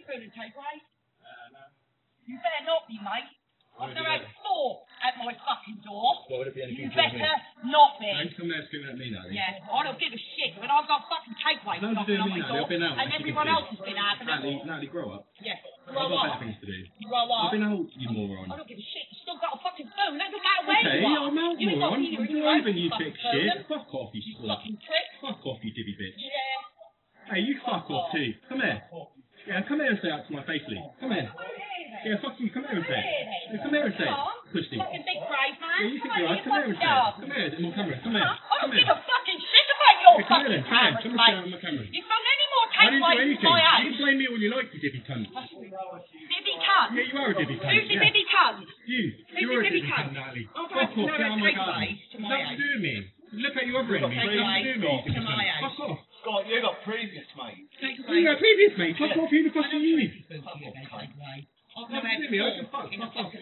any food and takeaway? You better not be, mate. I've never had four at my fucking door. What would it be You to do with better not be. Don't come there screaming at me now. Yeah, I don't give a shit. When I've got fucking takeaway Nothing to knocking on my door, I've been out. and everyone else has been out. Natalie, Natalie, grow up. yeah, I've got better things to do. Grow I've been out, you moron. I don't give a shit. You still got a fucking phone. That doesn't matter where Okay, you are. I'm out, you moron. I'm driving, you fucking shit. Fuck off, you You slut. fucking prick. Fuck off, you divvy bitch. Yeah. Hey, you fuck off too. Come here. Yeah, come here and say that to my face, Lee. Come here. Yeah, fuck you. Come here and say it. Yeah, come here and say it. Pussy. Fucking big brave man. you think Come you're on, right. Come here and say it. Come here. More camera. Come here. I Come don't here. give a fucking shit about your Yeah, come here fucking then. Come here. cameras, mate. say it on my camera. You found any more I didn't do anything. You blame me all you like, you divvy cunt. Bibby cunt. Yeah, you are a divvy cunt. Who's the yeah. bibby cunt? You. You're a divvy cunt? Natalie. I've Fuck off. Get of my garden. my Nothing to do with me. Look at your other enemy. Nothing to do with me. you to divvy my cunt. house. Fuck off. Scott, you got previous, mate. You got previous, mate. Fuck off. Who the fuck are you? I've Nothing never to do had with me. I can fuck. a Fuck off.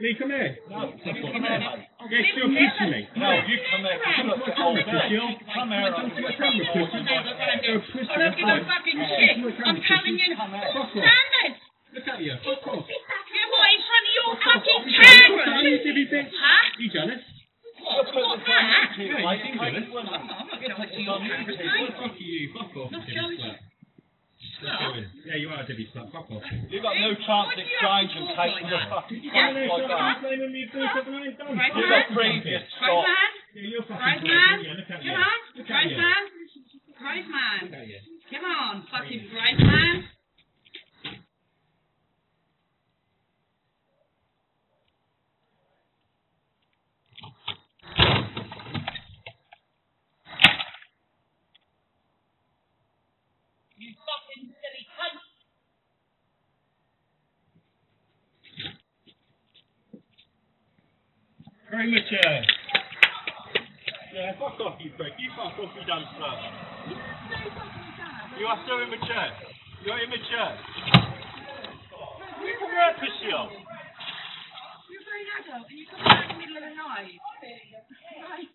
Lee, come here. No, you Fuck off. come here, mate. Yeah, still pussy. No, you come here. You look at all Come day. here, Come here. Come to my camera, pussy. You're a pussy. I don't give a fucking shit. I'm telling you. Fuck off. Look at you. Fuck off. You what, in front of your fucking camera? you divvy bitch? Huh? You jealous? You're What's that? Yeah, you think Take it it with me. I'm not going to put you on on camera, Hey, mate. fuck you. Fuck off, Not jealous. Slut. Let's go in. Yeah, you are a divvy slut. Fuck off. You've got no chance of exchanging taking the fucking Yeah, crap no, like that. Blaming me for something I ain't done. You've got previous, Brave Scott. man. Yeah, you're fucking Brave crazy. man. Yeah, look at you. Come on. Look Brave man. Brave man. Come on, fucking brave man. You fucking silly cunt. Very mature. Uh, yeah, fuck off, you prick. You fuck off, you dumb slut. You are so immature. You're immature. You come here, piss you off. You're very adult and you come out in the middle of the night.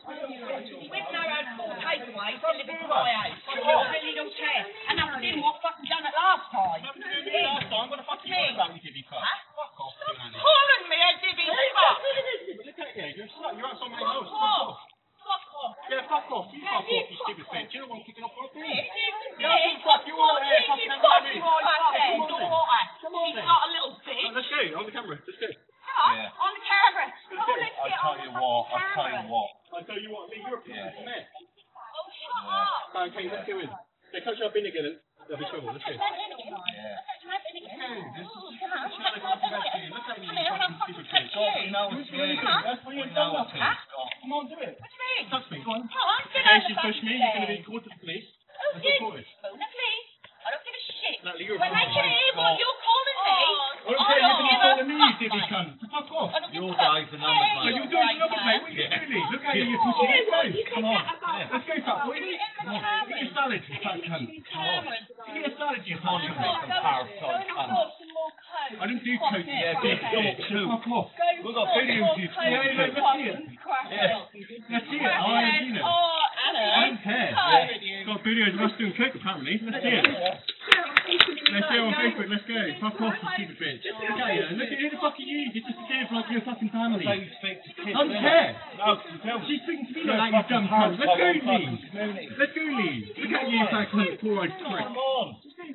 We've now had four takeaways to my house. I really don't care. And I didn't what fucking done last time. To do with me last time. What the fuck are you about, you divvy cunt? Fuck off, you nanny. Calling me a divvy fuck. Look at you. You're a slut. You're outside my house. Fuck Fuck off. off. Fuck off. Yeah, fuck off. You Yeah, fuck you off, you stupid fuck bitch. You don't want kicking off my Yeah, thing. yeah, Yeah, you fuck you all there. Fuck You them fuck nanny. you all Come right there. on Your then. daughter. Come on She's then. got a little Oh, bitch. Let's go. On the camera. Let's go. Huh? Yeah. On the camera. Oh, let's I get tell on you the what, fucking I tell you what. I tell you what, Lee, you're a Yeah. mess. Oh, shut up. Okay, let's go in. They touch our bin again and there'll be trouble. Let's go. Yeah. Scott, we know it's you. That's why you We ain't know done it's you, nothing. Scott. Come on, do it. Touch me. Go on. Come on, get Okay, on the she's pushed me. You're going to be called to the police. Oh, Let's you report phone the police. I don't give a shit. Natalie, you're a When they cunt. can hear what you're calling me, Okay, I don't going to give me, you fuck, cunt. Fuck off. I don't give Your a fuck. days are Are you doing right, your numbers, mate? mate. What are you doing? Look at you, you Oh, pussy. yeah, Let's go. you Come on. Let's go, fat boy. Put it in the Come on. cameras. Get your salad, you fat cunt. Cameras. Get your salad, you Come on, fat you cunt. make some parasite cunt. I didn't do coke. Yeah, big off. dog too. Fuck off. We've got videos of you Yeah, yeah, let's see it. Yeah. Let's see it. I ain't seen it. Oh, I don't care. Got videos of us doing coke apparently. Let's see it. Let's go on Facebook, let's go. Fuck off, you stupid bitch. Okay, then. Look at who the fuck are you? You're just scared for like your fucking family. I don't care. She's speaking to me like you dumb cunt. Let's go, Lee. Let's go, Lee. Look at you, fat cunt, Poor old prick. Come on.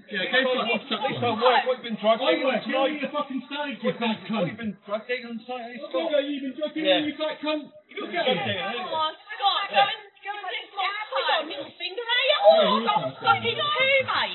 Yeah, go fuck yourself. This don't work. We've been drug dealing on site. You're fucking stage, you fat cunt. We've been drug on site. Look you've been drug dealing, you fat cunt. Look at you. Come on, Scott. Go and take my time. Little finger out. Oh, I've got fucking poo, mate.